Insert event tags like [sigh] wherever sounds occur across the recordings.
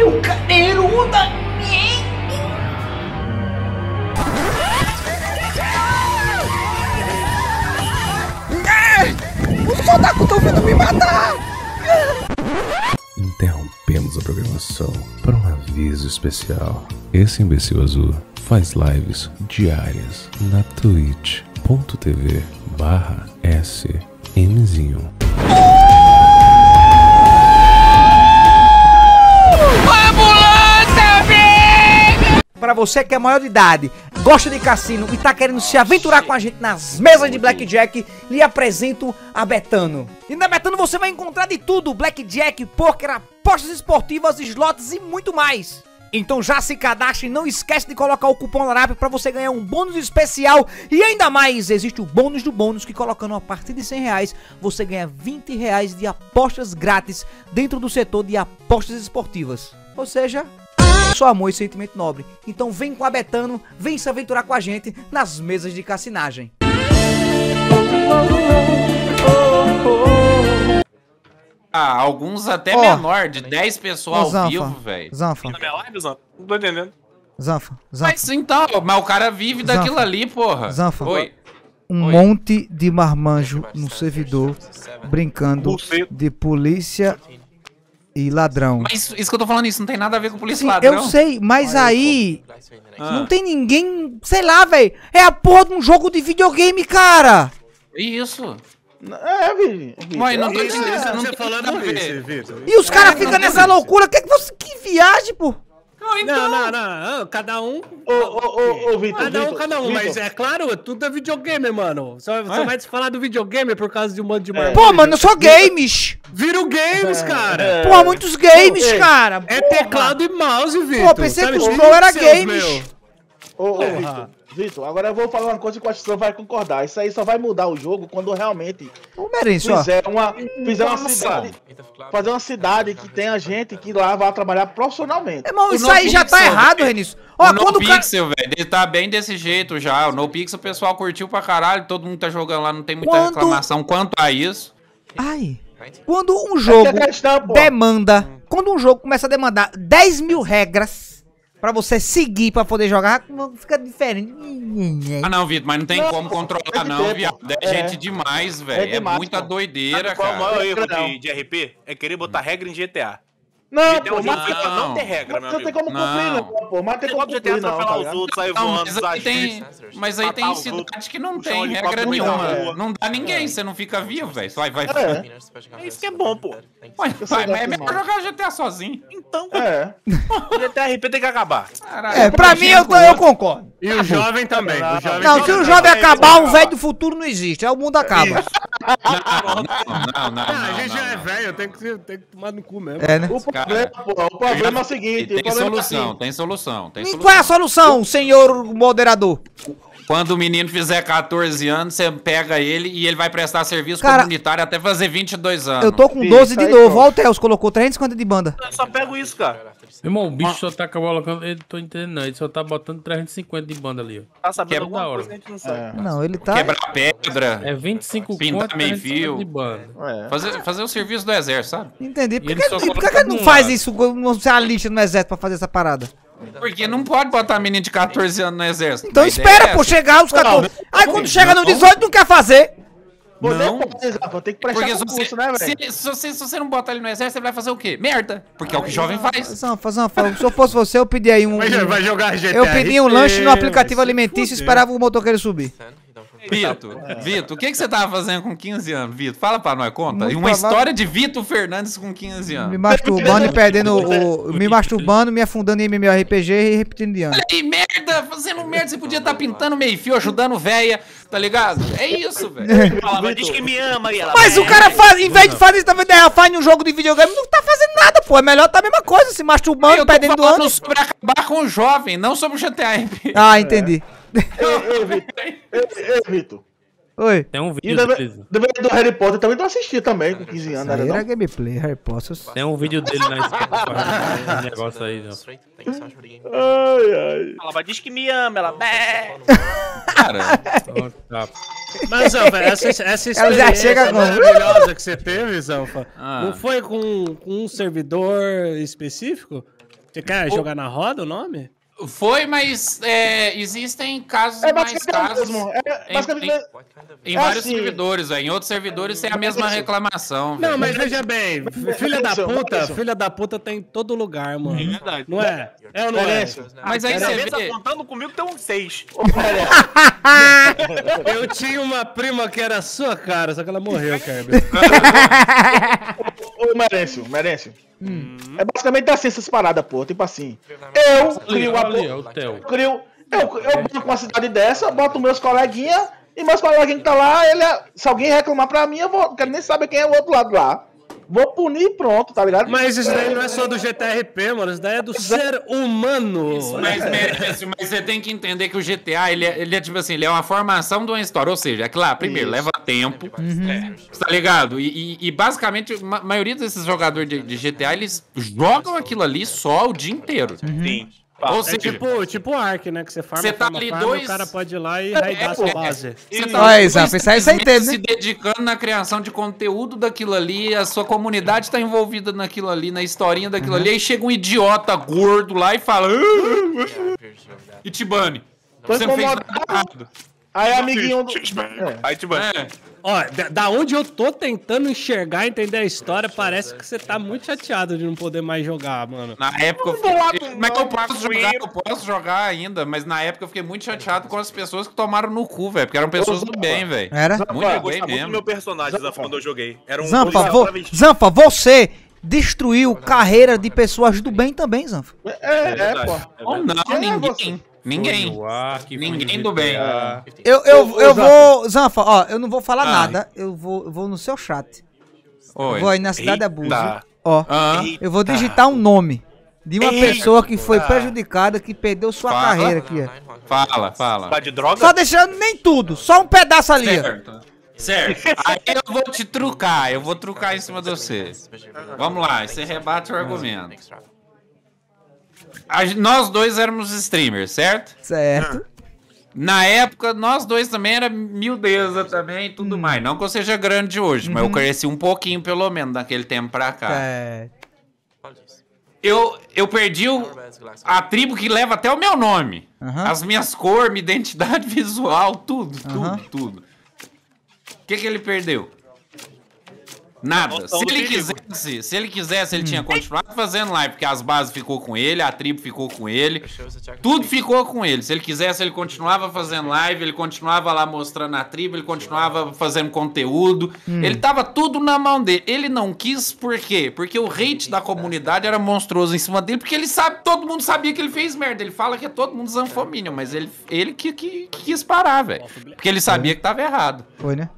meu cadeiruda! Os otaku estão vindo me matar! Interrompemos a programação para um aviso especial. Esse imbecil azul faz lives diárias na twitch.tv barra smzinho. Para você que é maior de idade, gosta de cassino e tá querendo se aventurar com a gente nas mesas de Blackjack, lhe apresento a Betano. E na Betano você vai encontrar de tudo: Blackjack, poker, apostas esportivas, slots e muito mais. Então já se cadastre e não esquece de colocar o cupom LARAP para você ganhar um bônus especial. E ainda mais, existe o bônus do bônus que colocando a partir de 100 reais, você ganha 20 reais de apostas grátis dentro do setor de apostas esportivas. Ou seja, só amor e sentimento nobre. Então vem com a Betano, vem se aventurar com a gente nas mesas de cassinagem. Ah, alguns até Ó. menor, de 10 pessoas Ô, ao Zanfa, vivo, velho. Zanfa, Na minha live, Zan? Não tô entendendo. Zanfa, Zanfa. Mas então, mas o cara vive daquilo Zanfa. ali, porra. Zanfa. Oi. Um Oi. monte de marmanjo no servidor brincando de polícia e ladrão. Mas isso que eu tô falando, isso não tem nada a ver com polícia Sim, ladrão. eu sei, mas aí Ah, não tem ninguém, sei lá, velho. É a porra de um jogo de videogame, cara. Isso. É, Vivi. Mas não tô entendendo, isso, não você tem falando isso. Vitor. E os caras ficam nessa loucura. Que, que, você, que viagem, pô. Não, então. Não, não, não, cada um. Ô, ô, ô, ô, Vitor. Cada um, Vitor, cada um, Vitor. mas é claro, tudo é videogame, mano. Só, só É? vai se falar do videogame por causa de um monte de marmanjo. Pô, mano, eu sou games. Vira o games, cara. É. Porra, muitos games, Ei, cara. É Porra. teclado e mouse, Vitor. Pô, pensei Sabe que o disso, flow era games. Ô, ô. Vitor. Vitor, agora eu vou falar uma coisa que que você vai concordar. Isso aí só vai mudar o jogo quando realmente Ô, Merenço, ó. fizer uma, fizer uma cidade. Fazer uma cidade que tenha gente que lá vai trabalhar profissionalmente. Irmão, O isso No aí já tá Pixel, errado. Renis. Ó, o quando o cara... NoPixel, velho, ele tá bem desse jeito já. O NoPixel o pessoal curtiu pra caralho, todo mundo tá jogando lá, não tem muita Quando- reclamação quanto a isso. Ai. Quando um jogo é questão, demanda... Quando um jogo começa a demandar 10 mil regras pra você seguir pra poder jogar, fica diferente. Ah não, Vitor, mas não tem Não, como controlar não, viado. É É. gente demais, velho. É, demais, muita pô. doideira, Sabe qual é o cara. maior erro de, de RP? É querer botar regra em GTA. Não, é pô, mas não Não. ter regra, meu não tem como cumprir, Não. não, pô. Mas tem Tem como cumprir, não, tá ligado? outros, sair Não, voando, mas aí tem, mas aí tem cidade que não tem regra nenhuma. Não dá ninguém, você não fica vivo, velho. Vai, vai. É, É isso que é bom, pô. Vai, mas é melhor jogar GTA sozinho. Então, é. [laughs] o GTA RP tem que acabar. Caralho, É, pra mim eu, eu concordo. E o jovem também. Não, se o jovem acabar, o velho do futuro não existe. Aí o mundo acaba. Não, não, não, Ah, a não, gente já é velho, tem que, tem que tomar no cu mesmo. É, né? O problema, pô, o problema é o seguinte. o Tem é solução, assim, tem solução, tem E solução. qual é a solução, senhor moderador? Quando o menino fizer 14 anos, você pega ele e ele vai prestar serviço Cara, comunitário até fazer 22 anos. Eu tô com Sim, 12 isso de novo. Ó, o Theos colocou 350 de banda. Eu só pego isso, cara. Irmão, o bicho só tá colocando. Ele tô entendendo, não. Ele só tá botando 350 de banda ali, ó. Tá sabendo Que é alguma da hora. coisa que a gente não sabe. Não, ele tá. Quebrar pedra, É 25 Pintar conto, meio 350 fio. de banda. É. fazer, fazer o serviço do exército, sabe? Entendi. Por E que, ele só por que, coloca que ele não faz isso? Não se alista no exército pra fazer essa parada? Porque não pode botar menino de 14 anos no exército. Então A espera, é pô, chegar os 14. Aí quando chega no 18 não quer fazer. Você Não. pode, Zapa, tem que prestar Porque se concurso, você, né, se, velho? se você, se você não botar ele no exército, você vai fazer o quê? Merda. Porque é o que jovem faz. Fazer uma, fazer uma. Se eu fosse você, eu pedia aí um. Vai, vai jogar GTA Eu pedi um lanche no aplicativo se alimentício e esperava o motoqueiro subir. Vitor, Vitor, o que, que você tava fazendo com 15 anos, Vitor? Fala pra nós, conta. Muito Uma provável- história de Vitor Fernandes com 15 Me anos. masturbando e perdendo o. Me masturbando, me afundando em MMORPG e repetindo de ano. Olha aí, merda, fazendo merda, você podia estar pintando meio fio, ajudando véia, tá ligado? É isso, velho. Falava, diz que me ama e ela. Mas o cara faz, em vez de fazer isso, também ela faz num jogo de videogame, não tá fazendo nada, pô. É melhor tá a mesma coisa, se masturbando, Eu tô perdendo do falando ano. sobre acabar com o jovem, não sobre o GTA RP. Ah, entendi. Ei, [laughs] ei, Vitor. Ei, Vitor. Oi. Tem um E vídeo do Harry Potter também tu assistia também, com 15 anos, era não? gameplay, Harry Potter. Tem um vídeo dele na escola. [laughs] um negócio aí, ó. Ai, ai. Falava, diz que me ama, ela. Bé. Cara, Ó, tá. Mas, Zanfa, essa, essa Ela já experiência maravilhosa que você teve, Zanfa, Ah. não foi com, com um servidor específico? Você quer jogar na roda o nome? Foi, mas é, existem casos É mais casos mesmo. É em, basicamente. em- em É vários assim. servidores, velho. Em outros servidores tem a mesma Isso. reclamação, Não, velho. mas veja bem, filha da puta, filha da puta tem em todo lugar, mano. É verdade. Não é? É ou não é? Mas aí você vê... contando comigo, tem uns seis. [laughs] Eu tinha uma prima que era a sua cara, só que ela morreu, [laughs] Kerber. [laughs] Ô, Merencio, Merencio. Hum. É basicamente assim essas paradas, pô. Tipo assim. Eu crio a o Theo. crio. Eu, eu banco uma cidade dessa, boto meus coleguinhas, e meus coleguinhas que tá lá, ele, se alguém reclamar pra mim, eu vou. Quero nem saber quem é o outro lado lá. Vou punir e pronto, tá ligado? Mas isso daí não é só do GTRP, mano. Isso daí é do ser humano. Mas, merece, mas você tem que entender que o GTA, ele é, ele é tipo assim, ele é uma formação de uma história. Ou seja, é claro, primeiro, Isso. leva tempo. Tá ligado? E, e- e, basicamente, a ma- maioria desses jogadores de, de GTA, eles jogam aquilo ali só o dia inteiro. Sim. Ou É seja, tipo, tipo Ark, né? Que você farma, Você tá farma, ali farma, dois- o cara pode ir lá e raidar a sua é, base. Você Olha aí, Zap, isso aí né? se dedicando na criação de conteúdo daquilo ali, a sua comunidade tá envolvida naquilo ali, na historinha daquilo ali, aí chega um idiota gordo lá e fala. "Ah, E te bane. Você não fez nada errado. Aí, amiguinho do. Aí, tipo, É. Ó, da, da onde eu tô tentando enxergar, entender a história, parece que você tá muito chateado de não poder mais jogar, mano. Na época eu fiquei. Mas eu não, posso jogar, eu posso jogar ainda, mas na época eu fiquei muito chateado com as pessoas que tomaram no cu, velho. Porque eram pessoas do bem, velho. Era? Muito eu bem gostava muito do mesmo. meu personagem, Zanfa, quando eu joguei. Era um Zanfa, policial vo- travesti. Zanfa, você destruiu carreira de pessoas do bem também, Zanfa. É, é, verdade. pô. Ou não, é ninguém. Ninguém. Ninguém do bem. Eu, eu, eu vou. Zanfa, ó, eu não vou falar Ai. nada. Eu vou, eu vou no seu chat. Oi. Vou aí na cidade Eita. Abuso. Ó, Ah, eu vou digitar um nome de uma Eita. pessoa que foi prejudicada, que perdeu sua Fala. carreira aqui, ó. fala, fala. Tá de droga? Só deixando nem tudo, só um pedaço ali. Certo. Certo. Aí eu vou te trucar, eu vou trucar em cima de você. Vamos lá, você rebate o argumento. A nós dois éramos streamers, certo? Certo. Na época, nós dois também era miudeza também e tudo mais. Não que eu seja grande hoje, mas eu cresci um pouquinho, pelo menos, daquele tempo pra cá. É. Eu, eu perdi o- a tribo que leva até o meu nome. Aham. As minhas cores, minha identidade [laughs] visual, tudo, tudo, tudo. O que, que ele perdeu? Nada. Se ele quisesse, se ele quisesse, ele tinha continuado fazendo live, porque as bases ficou com ele, a tribo ficou com ele, tudo ficou com ele. Se ele quisesse, ele continuava fazendo live, ele continuava lá mostrando a tribo, ele continuava fazendo conteúdo. Ele tava tudo na mão dele. Ele não quis por quê? Porque o hate da comunidade era monstruoso em cima dele, porque ele sabe, todo mundo sabia que ele fez merda. Ele fala que é todo mundo zanfomínio, mas ele, ele que, que- que quis parar, velho. Porque ele sabia que tava errado. Foi, né?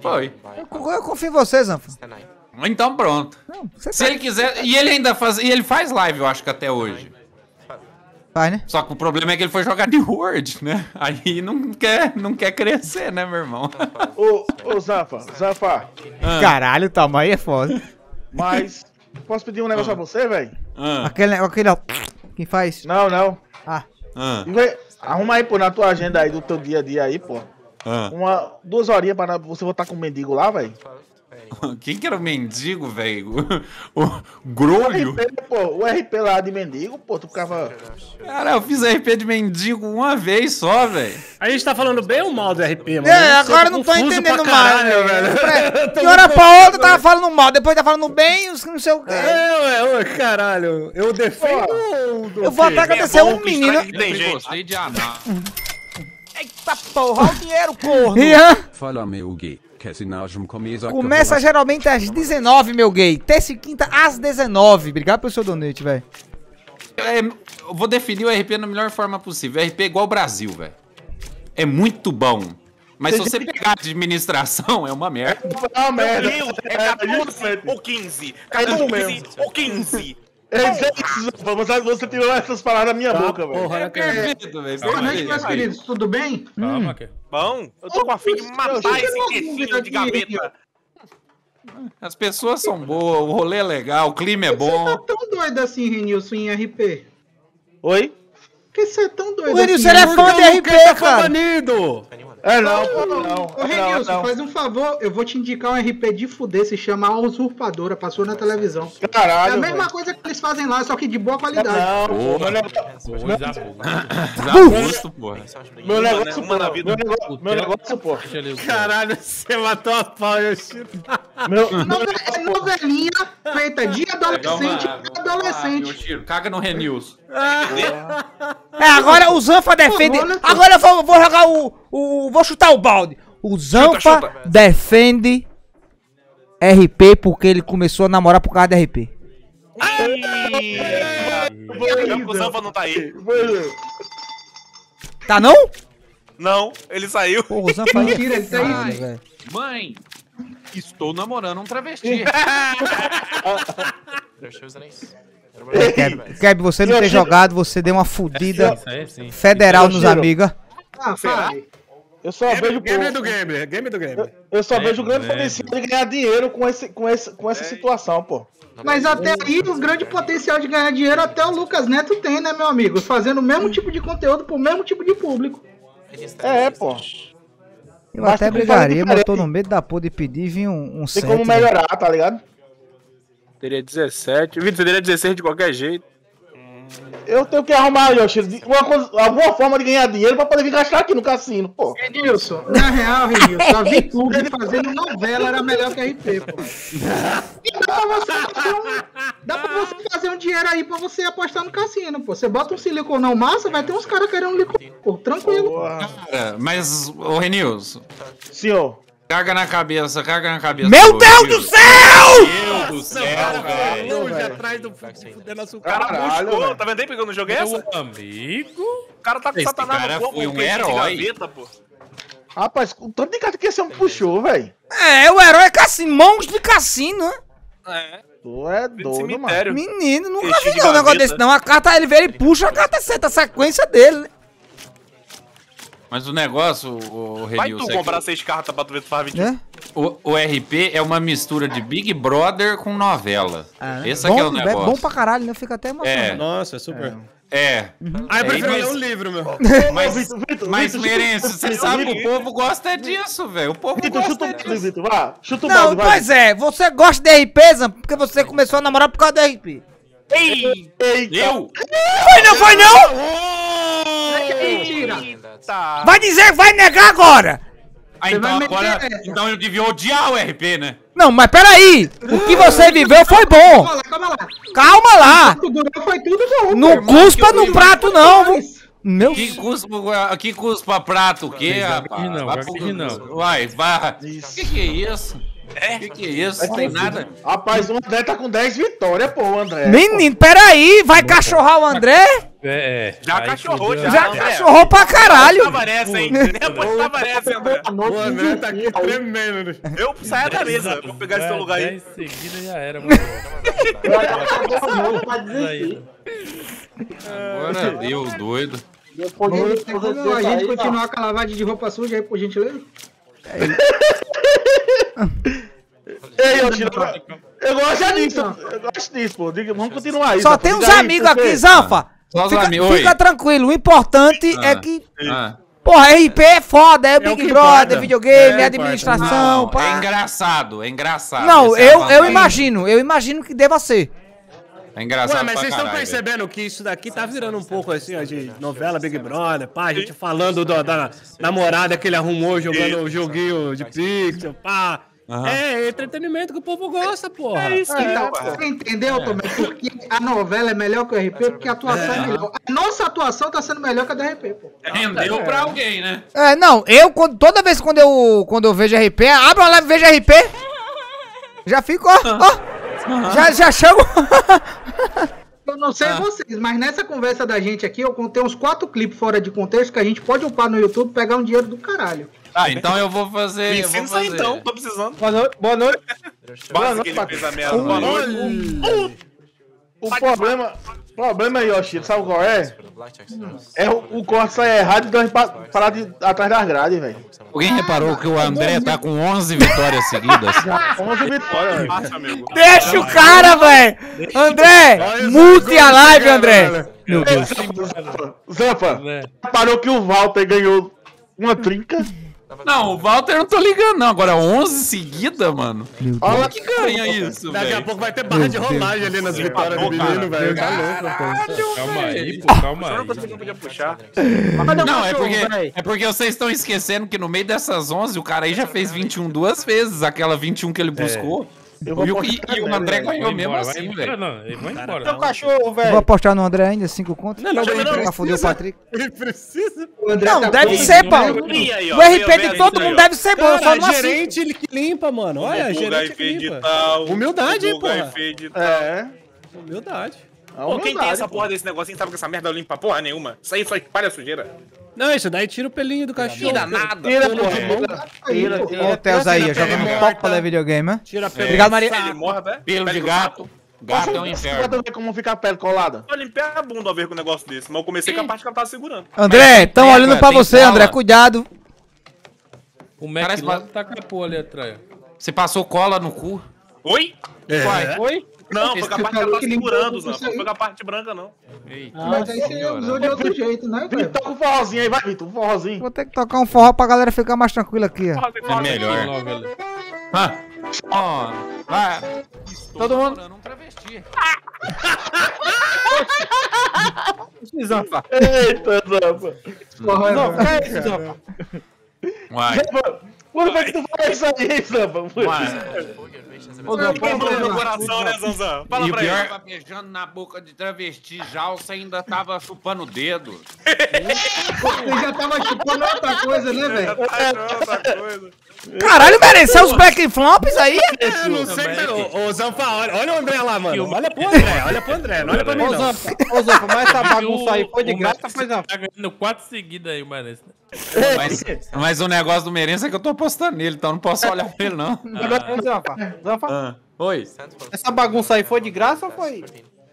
Foi. Eu, eu confio em você, Zanfa. Então pronto. Não, Se ele quiser. E ele ainda faz. E ele faz live, eu acho que até hoje. faz, né? Só que o problema é que ele foi jogar de Word, né? Aí não quer, não quer crescer, né, meu irmão? Ô, ô, Zanfa, Zanfa, Caralho, o tamanho é foda. mas. Posso pedir um negócio pra você, velho? Ah, Aquele, aquele, ó. Quem faz? Não, não. Ah, ah, vai- Arruma aí, pô, na tua agenda aí do teu dia a dia aí, pô. Ah. Uma, duas horinhas pra você voltar com o mendigo lá, velho. [laughs] Quem que era o mendigo, velho? [laughs] O, o O grolho? RP, pô, o RP lá de mendigo, pô, tu ficava. Cara, eu fiz RP de mendigo uma vez só, velho. A gente tá falando bem ou mal do RP, mano? É, agora eu não tô entendendo mais, caralho, velho. De hora [laughs] pra outra tava falando mal, depois tá falando bem, os que não sei o quê. É, ué, ué, caralho. Eu defendo do Eu vou até agradecer bom um menino. Tem gente. Gostei de amar. Eita porra, olha o dinheiro, corno. Ian. Fala meu gay. Começa geralmente às 19, meu gay. Terça e quinta às 19. Obrigado pelo seu donate, velho. É, eu vou definir o RP da melhor forma possível. RP é igual o Brasil, velho. É muito bom. Mas se você pegar a administração, é uma merda. É uma merda. Meu, é 14 ou 15. É isso 14 mesmo. ou 15. É isso, Zanfa, você, você tirou essas palavras da minha Tá, boca, velho. porra, né, cara? Perfeito, velho. Boa noite, meus queridos, tudo bem? Calma, que... Bom, eu tô com a fim de matar esse queixinho de gaveta. As pessoas são boas, o rolê é legal, o clima é bom. Você tá tão doido assim, Renilson, em RP? Oi? Por que você é tão doido O Renilson, assim? ele é fã de o RP, cara. banido. É não, pô, não. Ô, Não, Renilson, não. faz um favor, eu vou te indicar um RP de fuder, se chama A Usurpadora, passou na televisão. É Caralho, a mesma velho. coisa que eles fazem lá, só que de boa qualidade. Não, Porra. meu negócio, porra. meu negócio, uma na pô, vida. meu negócio, meu o Caralho, você matou a pau, Yoshiro. Meu, Nove- É novelinha feita de adolescente pra adolescente. Caga no Renilson. É, agora o Zanfa defende. Porra? Agora eu vou, vou jogar o, o. Vou chutar o balde. O Zanfa chuta. defende RP porque ele começou a namorar por causa de RP. Não, o Zanfa não tá aí. Tá não? Não, ele saiu. Porra, o Zanfa Mentira, ele tá aí. Velho. Mãe, estou namorando um travesti. Keb, Keb, você não ter jogado, você deu uma fudida federal nos amigas. Ah, fale. Eu só vejo, Game pô, do game, game do game. eu só vejo o grande potencial de ganhar dinheiro com, esse, com, esse, com essa situação, pô. Mas até aí, o grande potencial de ganhar dinheiro até o Lucas Neto tem, né, meu amigo? Fazendo o mesmo tipo de conteúdo pro mesmo tipo de público. É, pô. Eu Mas até brigaria, mas eu tô no medo da porra de pedir e vir um, um Tem como velho. melhorar, tá ligado? Teria 17. Vitor, teria 16 de qualquer jeito. Eu tenho que arrumar, Yoshi, uma coisa, alguma forma de ganhar dinheiro pra poder vir gastar aqui no cassino, pô. Renilson, na real, Renilson, a VTube fazendo novela era melhor que a RP, pô. E dá pra você fazer um, dá pra você fazer um dinheiro aí pra você apostar no cassino, pô. Você bota um siliconão massa, vai ter uns caras querendo licor, pô, tranquilo. Cara, mas, ô Renilson, Senhor. Caga na cabeça, caga na cabeça. Meu Deus do céu! Meu Deus do céu, velho. Longe velho. atrás do fudendo O cara buscou, tá vendo aí pegando o jogo essa? Amigo. O cara tá com Esse satanás cara no corpo, foi um herói. gaveta, pô. Rapaz, o tanto de carta que esse homem puxou, velho. É, o herói é cassino, mãos de cassino, né? É, Tu é doido, mano. Menino, nunca vi um negócio desse não. A carta, ele vê, ele puxa, a carta senta a sequência dele, né? Mas o negócio, o Vai Renilson, tu é que comprar seis cartas pra tu ver se tu faz 20. né? o, o RP é uma mistura de Big Brother com novela. Esse bom, aqui é o é negócio. bom pra caralho, né? Fica até emocionado. É, Nossa, super. é. Ah, eu É, prefiro mas- ler um livro, meu. [laughs] Mas, Vitor, Vitor, mas Vitor, Merenço, chuta- você sabe que o povo gosta disso, velho. O povo Vitor, chuta gosta o balde, disso. Vitor, vá. Chuta o Não, balde, vai. pois é, você gosta de RP, Zan, porque você começou a namorar por causa de RP. Ei! Eita. Eu? Foi não, foi não? Mentira. Tá. Vai dizer, vai negar agora. Ah, Você então agora. essa. Então eu devia odiar o RP, né? Não, mas peraí. O que você viveu foi bom. Calma lá, calma lá. Calma lá. O foi tudo bom. Não cuspa no prato, não. Meu Que cuspa, que cuspa prato o quê, rapaz? não, Vai não. Vai, vai. Que que é isso? É? Que que é isso? Não tem nada. Rapaz, o André tá com 10 vitórias, pô, o André. Menino, peraí. Vai cachorrar o André? É, é. Já Aí cachorrou, já. Já André. cachorrou pra caralho. Apostava nessa, hein? Nem hein, André. O André tá aqui tremendo. Eu saia da mesa. Vou pegar esse teu lugar aí. 10 seguidas já era, mano. Agora deu doido. Como a gente continuar com a lavagem de roupa suja aí, por gentileza? Ei, Yoshi, eu, eu gosto disso. Eu gosto disso, pô. Diga, vamos continuar aí. Só Zanfa, tem diga uns aí, amigos quê? aqui, Zanfa. Só os Fica, amigos. Oi. fica tranquilo. O importante é Ah. que, Ah. porra, RP é foda. É o É o Big Brother, importa. videogame, É, administração, Não, pá. é engraçado, é engraçado. Não, é eu, eu imagino, eu imagino que deva ser. É engraçado Ué, mas pra vocês estão percebendo que isso daqui tá virando um pouco assim, ó, de novela Big Brother, pá, a gente falando do- da namorada que ele arrumou jogando o joguinho de pixel, pá. É entretenimento que o povo gosta, porra. É isso, Então, você entendeu, Tomé? Porque a novela é melhor que o RP, porque a atuação é, melhor. A nossa atuação tá sendo melhor que a da RP, pô. Rendeu pra alguém, né? É, não, eu, toda vez quando eu, quando eu vejo RP, abro uma live e vejo RP, já fico, ó, ó, já, já chamo. [laughs] Eu não sei vocês, mas nessa conversa da gente aqui, eu contei uns quatro clipes fora de contexto que a gente pode upar no YouTube e pegar um dinheiro do caralho. Ah, então eu vou fazer. Me ensina isso aí então, tô precisando. Boa noite. Boa noite. Quase que ele fez a merda. Boa noite. O problema, o problema, Yoshi, sabe qual é? É o, o corte sair errado e nós pa- parar de, atrás das grades, velho. Alguém reparou que o André tá com 11 vitórias seguidas? [laughs] 11 vitórias, velho. Deixa o cara, velho. André, mute a live, André. Meu Deus. Zampa, Né? parou que o Walter ganhou uma trinca. Não, o Walter eu não tô ligando, não. Agora 11 seguida, mano. Olha que ganha isso, Daqui a velho. pouco vai ter barra de rolagem ali nas vitórias do menino, velho. Tá louco, Calma aí, pô, calma Eu não aí. consegui podia puxar. Não, é porque, é porque vocês estão esquecendo que no meio dessas 11 o cara aí já fez 21 duas vezes, aquela 21 que ele buscou. Eu vou E, o- e- o André ganhou mesmo embora, assim, velho. não, ele vai embora. Teu cachorro, Vou velho. apostar no André ainda, 5 contos. Não, não, Chama não, Pra foder o Patrick. Ele precisa. O André Não, tá deve bom. ser, Paulo. O RP de todo mundo deve ser bom, só não assisto. gerente ele que limpa, mano. Olha, gerente que limpa. Humildade, tal. É. Humildade. É Pô, quem tem essa pô. porra desse negocinho sabe que essa merda limpa porra nenhuma. Isso aí só espalha sujeira. Não, isso daí tira o pelinho do cachorro. Tira nada. Tira, porra. Tira, tira. Ó, o Teus aí, jogando top pra videogame, né? Tira pelo. Obrigado, Maria. Ele morre até. Pelo de gato. Gato é um inferno. ver como fica a pele colada. Eu limpei a bunda ao ver com um negócio desse, mas eu comecei com a parte que ela tava segurando. André, tão olhando pra você. André, cuidado. O Mac Parece tá com a porra ali atrás. Você passou cola no cu? Oi? É. Oi? Não, foi com a parte que ela falou tava que limpou segurando, isso aí. Foi com a parte branca, não. Mas aí você usou de outro jeito, né, velho? Vitor, com um forrozinho aí, vai, Vitor, um forrozinho. Vou ter que tocar um forró pra galera ficar mais tranquila aqui, ó. É melhor. Ah, ó, vai. Todo mundo. Um travesti. Zanfa. Eita, Zampa. Porra, Não, que é isso, Zanfa? Vai, que tu falou isso aí, Zampa? Vai. Ô, Zanfa, Quebrou vamos meu lá. coração, né, Zanzan? Fala E pra pior, ele. tava beijando na boca de travesti já, você ainda tava chupando o dedo. Você já tava chupando outra coisa, né, velho? Outra coisa. Caralho, mereceu os Black Flops aí? Eu não sei, cara. Ô, ô, Zanfa, olha, olha o André lá, mano. Olha pro André, olha pro André. Não olha pra mim, Ô, não. Ô, Zanfa, mas essa bagunça aí foi de O graça, foi Zanfa. Tá ganhando 4 seguidas aí, mano. Mas, mas o negócio do Merença é que eu tô apostando nele, então não posso olhar pra ele, não. Zanfa, Zanfa, Oi. essa bagunça aí foi de graça ou foi?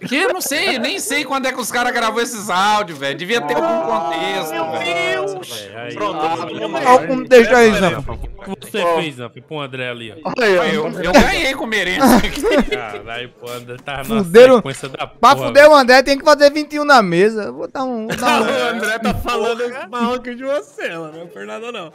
Que eu não sei, nem sei quando é que os caras gravou esses áudios, velho. Devia ter algum contexto, velho. Aí, Pronto, todo mundo Ó, como deixa aí, Zampa. O que você fez, Zanfa? Pro André ali, ó. Olha. Eu, eu ganhei com o Merença aqui. Caralho, pô, André tá na Fuderam. sequência da Pra porra. fuder o André tem que fazer 21 na mesa. Vou dar um. Vou dar um. [laughs] O André tá falando mal aqui de você, mano. Não é por nada, não.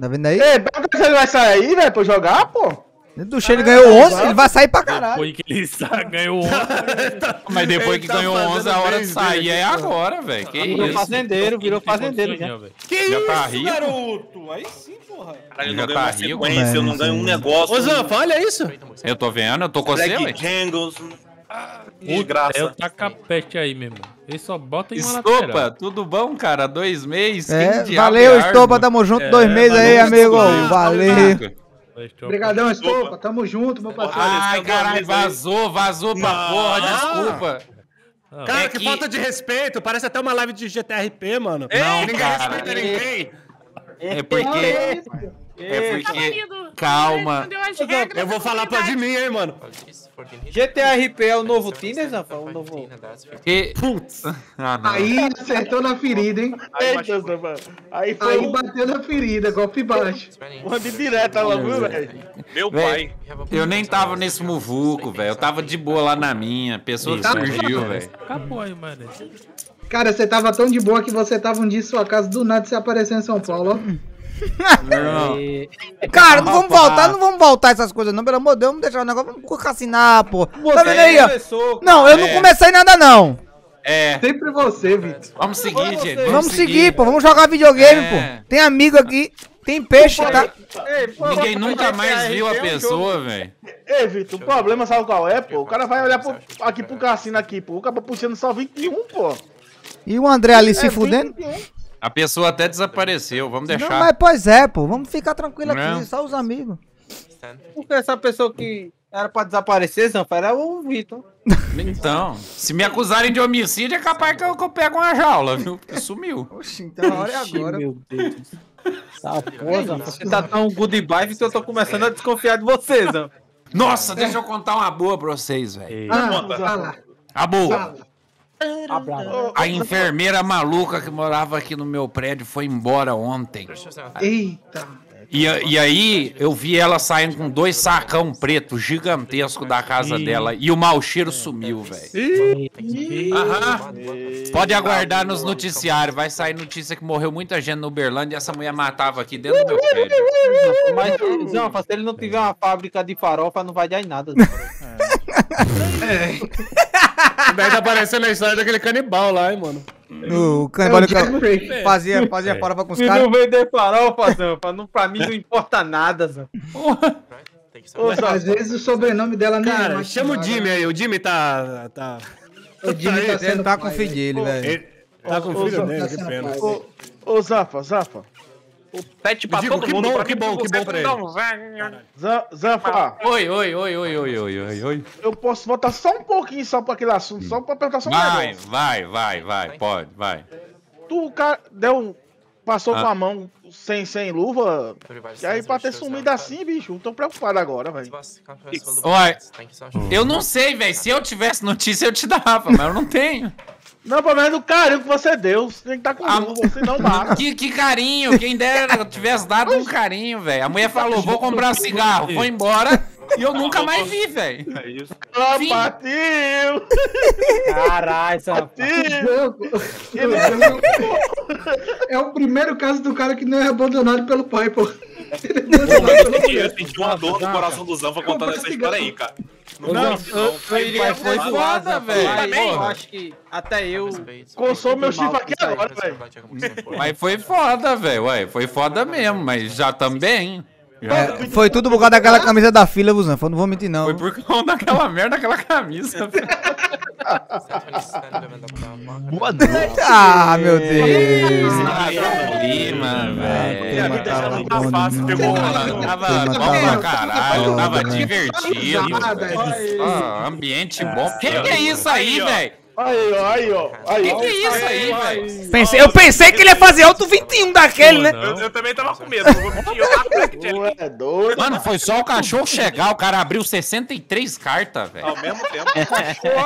Tá vendo aí? Ei, pergunta se ele vai sair aí, velho, pra jogar, pô. Do cheiro ele ganhou 11, ele vai sair pra caralho. Foi que ele sa- ganhou um. [laughs] Mas depois Ele que tá ganhou fazendo 11, a hora de bem sair dele, é pô. agora, velho. Que Virou isso? fazendeiro, virou fazendeiro já. Que Já isso, tá rico? garoto? Aí sim, porra. Cara, eu Já não ganho tá uma rico, sequência, eu não ganho um negócio. Ô, Zanfa, olha isso. Eu tô vendo, eu tô com você, Black ué. Jangles. Ah, O Desgraça. Theo tá com a peste aí, meu irmão. Ele só bota em uma Estopa, lateral. tudo bom, cara? Dois meses? É, diabo valeu, é Estopa, tamo junto. É, dois meses aí, amigo. Valeu. Obrigadão, Estopa. Tamo junto, meu parceiro. Ai, caralho, vazou, vazou pra Não. porra, desculpa. Não, Cara, É que que- falta de respeito. Parece até uma live de GTRP, mano. Não, ninguém cara. respeita ninguém. É porque. É porque. Calma. Eu vou falar pra de mim, hein, mano. GTRP é o novo Tinder, Zanfa? O novo... Que... Putz. Ah, não. Aí acertou na ferida, hein? Eita, Zampa. Aí foi Aí bateu na ferida, golpe baixo. uma de direta logo, viu, velho? Meu pai. Eu nem tava nesse muvuco, velho. Eu tava de boa lá na minha. Pessoa Isso, surgiu, velho. Acabou aí, mano. Cara, você tava tão de boa que você tava um dia em sua casa, do nada você apareceu em São Paulo, ó. Não. E- Cara, não vamos voltar, não vamos voltar essas coisas, não. Pelo amor de Deus, vamos deixar o negócio. Vamos cassinar, pô. Tá vendo aí, ó? Começou, Não, eu não É. comecei nada, não. É, Sempre você, Vitor. vamos seguir, gente. Vamos seguir, pô. Vamos jogar videogame, É. pô. Tem amigo aqui, tem peixe, tá? Ei, pô, Ninguém vamos nunca mais viu a pessoa, velho. Ei, Vitor, o problema sabe qual é, pô? O cara vai olhar pro- aqui pro cassino aqui, pô. O cara puxando só 21, pô. E o André ali se É, fudendo? 21. A pessoa até desapareceu, vamos Não, deixar. mas pois é, pô. Vamos ficar tranquilo Não. aqui, só os amigos. Porque essa pessoa que era pra desaparecer, Zanfa, era o Vitor. Então, se me acusarem de homicídio, é capaz que eu, que eu pego uma jaula, viu? Porque sumiu. Oxi, então a hora é agora. Meu Deus. Essa porra. Você tá tão goodbye que eu tô começando a desconfiar de você, Zanfa. Nossa, deixa eu contar uma boa pra vocês, velho. Ah, lá. A boa. A enfermeira maluca que morava aqui no meu prédio foi embora ontem. Eita. E, e aí eu vi ela saindo com dois sacão preto gigantesco da casa dela. E o mau cheiro sumiu, velho. Aham. Pode aguardar nos noticiários, vai sair notícia que morreu muita gente no Uberlândia e essa mulher matava aqui dentro do meu prédio. Mas, Zanfa, se ele não tiver uma fábrica de farofa, não vai dar em nada. [laughs] [laughs] Daí tá aparecendo a história daquele canibal lá, hein, mano. O canibal É que fazia, fazia farofa com os caras. não farofa, Zanfa, não, pra mim não importa nada, Zanfa. Às vezes o sobrenome dela nem é Cara, mais chama o. Jimmy aí. O Jimmy tá. tá... O Jimmy tá Ele sendo tá com o filho né? dele, velho. Tá com o filho dele, tá que pena. Ô, ô Zafa, Zafa. Pede pra Digo, todo que mundo. bom, pra que bom, que bom pra ele. Zan- Zanfa, Oi, oi, oi, oi, oi, oi, oi, oi. eu posso voltar só um pouquinho só pra aquele assunto, só pra perguntar só um Vai, negócio. vai, vai, vai, pode, vai. Tu, cara, deu um. Passou Ah. com a mão sem, sem luva. E aí, pra ter sumido assim, bicho, tô preocupado agora, velho. Uai, eu não sei, velho. Se eu tivesse notícia, eu te dava, mas eu não tenho. Não, pelo menos do carinho que você deu. Você tem que estar com Ah, luva, senão mata. Que, que carinho, quem dera eu tivesse dado um carinho, velho. A mulher falou, vou comprar cigarro, foi embora e eu nunca mais vi, velho. Ah, Sim. Patinho! Caralho, Zanfa. Patinho! [laughs] É o primeiro caso do cara que não é abandonado pelo pai, pô. Eu senti uma dor no coração do Zanfa contando essa história aí, cara. Não, eu iria foi foda, velho. mas Também, Eu acho que até eu. Coçou meu chifre aqui agora, velho. Mas foi foda, velho. Ué, foi foda mesmo, mas já também. É, foi tudo por causa daquela camisa da fila, Buzan. Não vou mentir, não. Foi por causa daquela merda, daquela camisa. [laughs] velho. Boa noite. Ah, meu Deus. Clima, velho. Tava bom, fácil, pegou Tava bom pra caralho, tava divertido. Ah, ambiente bom. Que que é isso aí, velho? Aí, ó, aí, ó. Aí, Que ó. que é isso aí, velho? Pensei, eu pensei que ele ia fazer alto 21 daquele, né? Eu, eu também tava com medo, que é doido. Mano, foi só o cachorro chegar, o cara abriu 63 cartas, velho. ao mesmo tempo.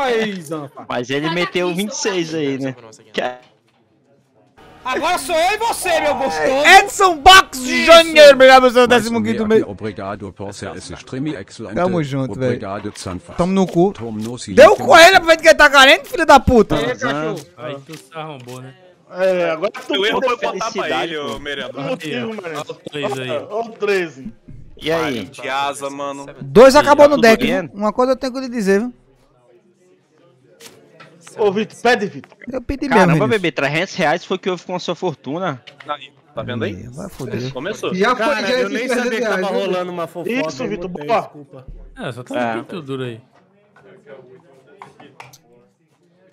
Oi, [laughs] Zanfa. Mas ele meteu 26 aí, né? É- Agora sou eu e você, meu gostoso. Edson Box Jr. Obrigado pelo seu décimo quinto mês. Obrigado por ser esse stream excelente. Tamo junto, velho. Tamo no cu. Tom no se Deu com ele, aproveita que ele tá carente, filho da puta. Aí, cachorro. Aí tu se arrombou, né? É, agora tu O erro foi botar pra ele, ô Meredo. motivo, mano. Três aí. Ó, o 13. E aí? De asa, mano. Dois acabou no deck. Uma coisa eu tenho que lhe dizer, viu? Ô, Vitor, pede, Vitor. Eu pedi Caramba, mesmo. bebê, 300 reais foi que houve com a sua fortuna. Aí, tá vendo aí? Vinícius. Vai foder. Começou. Já foi, Cara, já eu nem sabia que 300 tava reais, rolando uma fofoca. Isso, aí, Vitor, boa. Desculpa. É, só tá É. um pinto duro aí.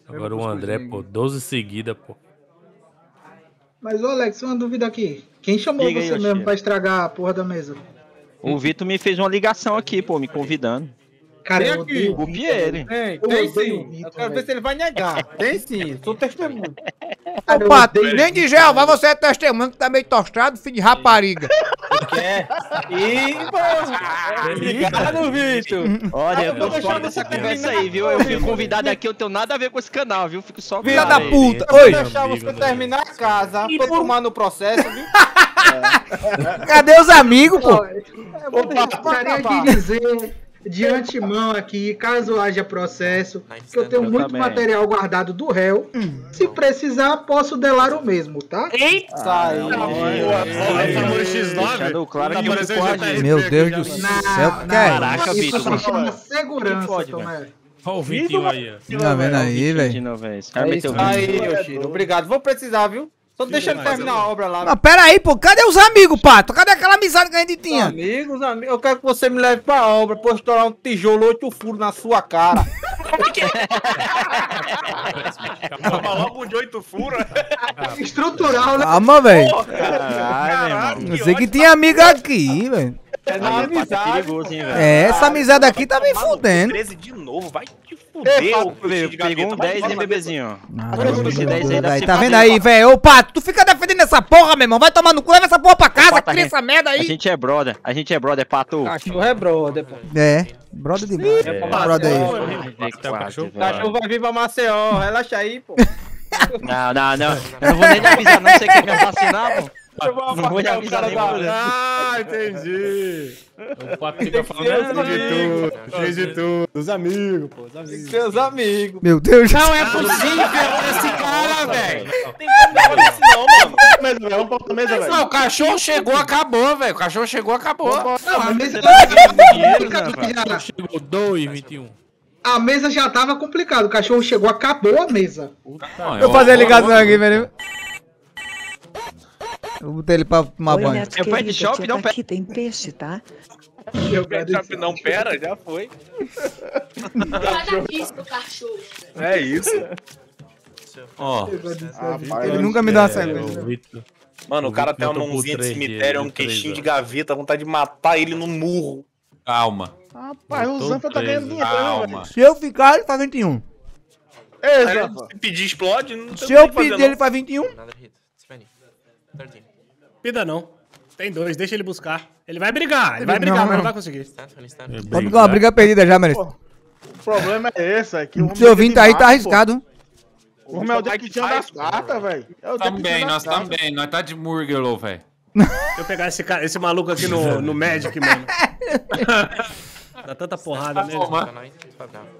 Agora o André, pô, 12 seguida, pô. Mas, ô Alex, uma dúvida aqui. Quem chamou Diga aí, você mesmo Oxia. pra estragar a porra da mesa? O Vitor me fez uma ligação aqui, pô, me convidando. Cara, eu aqui. o ele. Tem, Eu tem sim. Vitor, Eu quero ver se ele vai negar. Tem sim, sou testemunho. [laughs] Cara, Ô, eu Pato, nem de Jeová você é testemunho que tá meio tostado, filho de rapariga. É. Ih, pô. Obrigado, Vitor. Olha, eu eu vou tô deixar fora você dessa conversa aí, viu? Eu fui convidado aqui, eu tenho nada a ver com esse canal, viu? Fico só com Filha da puta. Vou Oi, deixar você terminar a casa. Tô tomando o processo, viu? [laughs] cadê os amigos, pô? Eu vou gostaria de dizer de antemão aqui, caso haja processo, que eu tenho Eu muito também. material guardado do réu. Se precisar, posso delar o mesmo, tá? Sai. Aí, Fórmula X9. Deixando claro que não parecendo pode. GTR Meu Deus do céu, é Caraca, isso Vitor. se chama segurança, Tomé. Olha o Vitinho aí, ó. Tá vendo aí, velho? é É isso aí, Yoshiro. Obrigado. Vou precisar, viu? Só deixa ele terminar a obra lá. Mas pera aí, pô, cadê os amigos, Pato? Cadê aquela amizade que a gente tinha? Amigos, amigos, eu quero que você me leve pra obra, pra eu estourar um tijolo oito furos na sua cara. Toma logo um de oito furos. Estrutural, né? Calma, velho. Caralho. Não sei que tinha amiga aqui, velho. É na Aí é amizade. perigoso, hein, velho. É, essa amizade aqui tá me fudendo. 13 de novo, vai te fuder. Ô Pegou de um vai 10, embora hein, bebezinho? Ah, Por isso que esse 10 aí deve aí, ser tá vendo aí, velho? Ô, Pato, tu fica defendendo essa porra, meu irmão. Vai tomar no cu, leva essa porra pra casa, a cria essa merda A aí. gente é brother, a gente é brother, pato. Cachorro é brother, pô. É, brother demais. É, brother aí. Vai cachorro vai vir pra Maceió, relaxa aí, pô. Não, não, não. Eu não vou nem avisar, não sei quem me assassinar, pô. Eu vou Não vou apagar o cara da... Ah, entendi. O pato fica falando assim. Entendi tudo, entendi tudo. Os amigos, pô, os amigos. Seus amigos. Meu Deus. Não é possível esse cara, velho. Tem como não isso não, mano. Mesa, velho, vamos pra mesa, velho. Não, o cachorro chegou, acabou, velho. O cachorro chegou, acabou. Não, a mesa já, Chegou 2,21. a mesa já tava complicada. O cachorro chegou, acabou a mesa. Não, Vou fazer a ligação aqui, velho. Eu botei ele pra tomar Oi, banho. Neto, É pet shop? Não, pera. Aqui tem peixe, tá? Ketchup não pera, já foi. É isso. Ó, Ele nunca me dá. Ô, Vitor. Mano, o O cara tem uma mãozinha de cemitério, é um queixinho de gaveta, vontade de matar ele no murro. calma. Rapaz, o Zanfa tá ganhando dinheiro, né? Calma. Se eu ficar, ele faz 21. Ei, Aí, Zanfa. se pedir explode, não tem Se eu pedir, ele faz 21. Pida não. Tem dois, deixa ele buscar. Ele vai brigar, ele vai brigar, Não. mas não vai conseguir. Pode ficar uma briga perdida já, Mereço. O problema é esse, é que o homem Se eu vim tá aí, tá arriscado. O homem é o Depitinho das cartas, velho. É o Também, nós também. Nós tá de Murgelo, velho. Deixa eu pegar esse, cara, esse maluco aqui no, no Magic, mano. [laughs] Dá tanta porrada nele.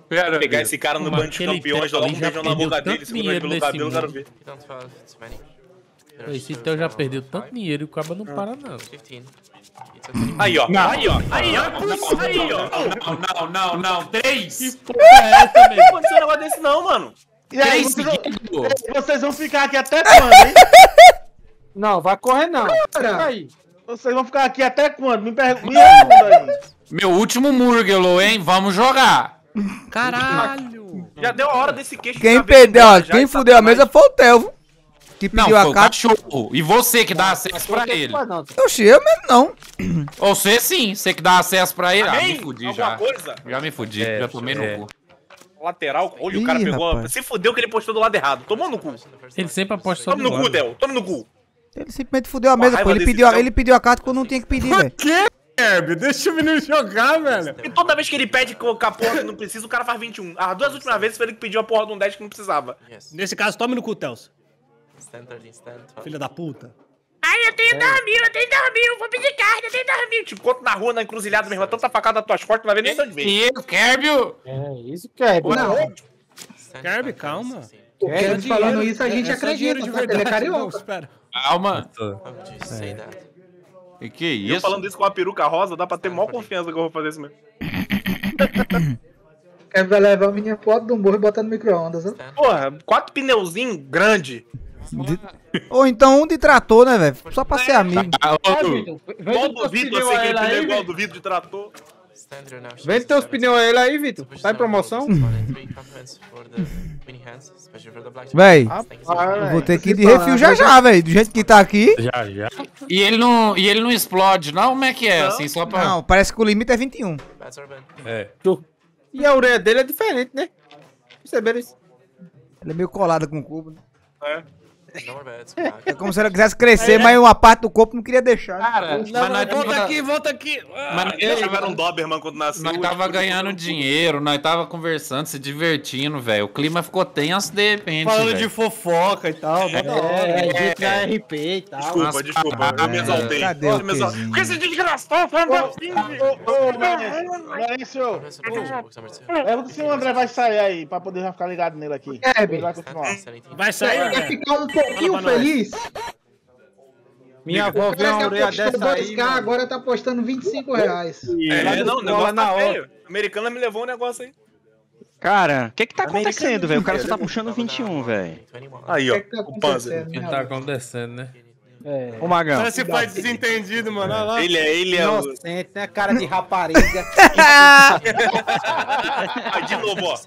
Pera, Pegar esse cara no banco de campeões, dar um beijão na boca dele, segurando ele pelo cabelo, eu quero ver. Esse Theo já perdeu tanto dinheiro e o cabo não para, não. [laughs] Aí, ó. Aí, ó. Aí, ó. Aí, ó. Não, não, não, não. Três. Não aconteceu um negócio desse não, mano. E aí, Três vocês vão, vocês vão ficar aqui até quando, hein? [laughs] Não, vai correr não. Fica aí. Vocês vão ficar aqui até quando? Me pergunta aí. Meu último Murgelo, hein? Vamos jogar. Caralho. Já deu a hora desse queixo. Quem perdeu, ó, já, quem fudeu a mesa foi o Theo, que Não, pediu foi a o carta. cachorro. E você que dá acesso pra ele. Não. Oxi, eu mesmo não. Você sim, você que dá acesso pra ele. Ah, me fudi Alguma já. coisa? Já me fudi, já tomei é. no cu. Lateral. Olha, o Ih, cara pegou. rapaz. Se fudeu que ele postou do lado errado. Tomou no cu. Ele sempre aposta só Tome do no cu. Del. Tome no cu. Ele simplesmente fudeu a mesa, pô. Ele pediu, a, ele pediu a carta quando não tinha que pedir, velho. Que? Herbie, deixa o menino jogar, velho. E toda vez que ele pede colocar a porra que não precisa, o cara faz 21. As duas últimas vezes foi ele que pediu a porra de um 10 que não precisava. Nesse caso, tome no cu, Telso. Filha da puta. Ai, eu tenho 10 mil, eu tenho 10 mil, vou pedir carne, eu tenho 10 mil. Te encontro na rua, na encruzilhada, meu irmão, tanta facada nas tuas costas, não vai ver nem de onde vem. E eu, Kerbio? É isso é. Não, Kirby, calma. o falando isso, a gente é só dinheiro acredita, de que ele é verdade. Carioca. espera. Calma. E que E eu isso? falando isso com uma peruca rosa, dá pra ter maior confiança que eu vou fazer isso mesmo. Kevin vai levar a minha foto do morro e botar no micro-ondas, né? Porra, quatro pneuzinhos grande. Ou então um de trator, né, velho? Só pra ser amigo. Ah, Vende do teus Vitor, pneus eu sei que ele do Vitor de trator. Vende teus pneus a ele aí, Vitor. Tá em promoção? Véi, eu vou ter que ir de refil já já, velho. Do jeito que tá aqui. Já, já. E ele não, e ele não explode, não? Como é que é? Assim, só pra. Não, parece que o limite é 21. É. E a orelha dele é diferente, né? Perceberam isso? Ele é meio colado com o cubo. né? É. [laughs] É como se ela quisesse crescer, mas uma parte do corpo não queria deixar. Cara, mas nós Volta tava, aqui, volta aqui. mas nós Eles tiveram um Doberman quando nasceu. nós tava ganhando dinheiro, nós tava conversando, se divertindo, velho. O clima ficou tenso de repente. Falando velho. de fofoca e tal. hora. É, a gente na RP e tal. Desculpa, Nossa, desculpa. Eu me exaltei. Cadê Eu me exaltei. Por que esse desgraçado falando assim? Ô, Lourenço, pergunta se o André vai sair aí, pra poder já ficar ligado nele aqui. Ele vai continuar. Vai sair, André? ficar um pouquinho Nós. feliz? Minha avó viu uma orelha dessa aí. 2K, mano. agora tá apostando 25 reais. É, não, negócio na tá hora. feio. A americana me levou um negócio aí. Cara, o que que tá acontecendo, velho? O cara só tá puxando 21, velho. Aí, ó. que, que tá O acontecendo? O que tá acontecendo, né? É. Ô, Magão. Parece pai desentendido, mano. Olha lá. Ele é, ele é o. Inocente, né? Cara de rapariga. [laughs] [laughs] Ah, de novo, ó.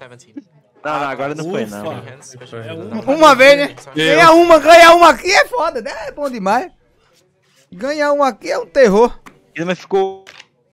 Não, não, agora não foi, não. Uma vez, né? Ganhar uma, ganhar uma aqui é foda, né? É bom demais. Ganhar uma aqui é um terror. Mas ficou